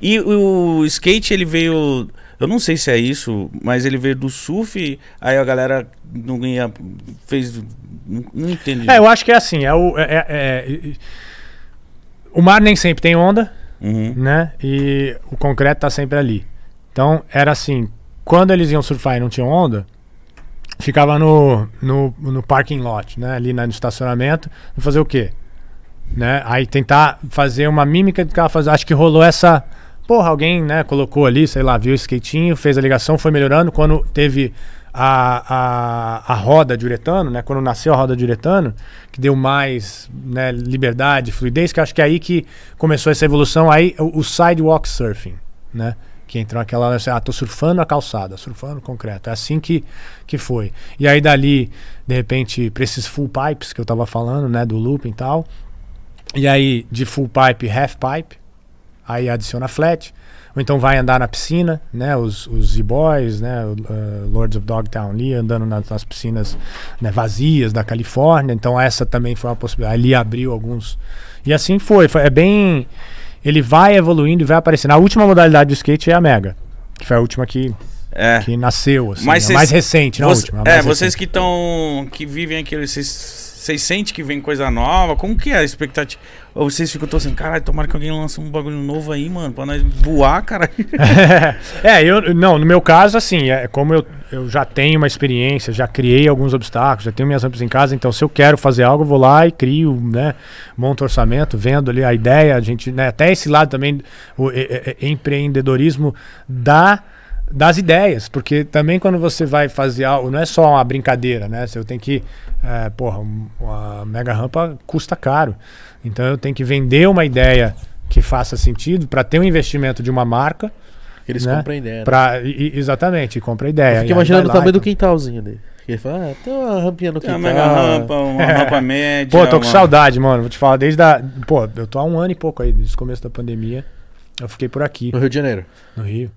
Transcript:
E o skate, ele veio. Eu não sei se é isso, mas ele veio do surf, aí a galera não ia. fez. Não, não entendi. É, eu acho que é assim. É o, é, é- é- o mar nem sempre tem onda, Uhum. né? E o concreto tá sempre ali. Então era assim, quando eles iam surfar e não tinha onda, ficava no, no, no parking lot, né? Ali no estacionamento, fazer o quê? Né? Aí tentar fazer uma mímica do que ela fazia. Acho que rolou essa. Porra, alguém, né, colocou ali, sei lá, viu o skatinho, fez a ligação, foi melhorando. Quando teve a, a, a roda de uretano, né? Quando nasceu a roda de uretano, que deu mais né, liberdade, fluidez, que acho que é aí que começou essa evolução. Aí o, o sidewalk surfing, né? Que entrou aquela, assim, ah, tô surfando a calçada, surfando concreto. É assim que, que foi. E aí dali, de repente, pra esses full pipes que eu tava falando, né? Do looping e tal. E aí, de full pipe, half pipe. Aí adiciona flat. Ou então vai andar na piscina, né? Os, os Z-Boys, né? uh, Lords of Dogtown ali, andando nas, nas piscinas né, vazias da Califórnia. Então essa também foi uma possibilidade. Ali abriu alguns. E assim foi. foi é bem. Ele vai evoluindo e vai aparecendo. A última modalidade do skate é a Mega. Que foi a última que, É. que nasceu, assim. Mas a vocês- mais recente, não a última. a é, mais vocês recente. que estão. que vivem aquilo, vocês. Vocês sentem que vem coisa nova? Como que é a expectativa? Ou vocês ficam torcendo, caralho, tomara que alguém lance um bagulho novo aí, mano, pra nós voar, cara. é, eu não, no meu caso, assim, é como eu, eu já tenho uma experiência, já criei alguns obstáculos, já tenho minhas rampas em casa, então se eu quero fazer algo, eu vou lá e crio, né? Monto orçamento, vendo ali a ideia, a gente, né, até esse lado também, o e- e- empreendedorismo dá das ideias, porque também quando você vai fazer algo, não é só uma brincadeira, né? Você tem que, é, porra, um- uma mega rampa custa caro, então eu tenho que vender uma ideia que faça sentido para ter um investimento de uma marca, Eles né? compram a ideia. né? Pra, i- exatamente, compra a ideia. Eu E fiquei imaginando o tamanho do então. quintalzinho dele. Ele fala, ah, tem uma rampinha no Tem uma quintal. mega rampa, uma rampa média. Pô, tô com uma- saudade, mano. Vou te falar, desde a. Pô, eu tô há um ano e pouco aí, desde o começo da pandemia. Eu fiquei por aqui, No Rio de Janeiro. no Rio.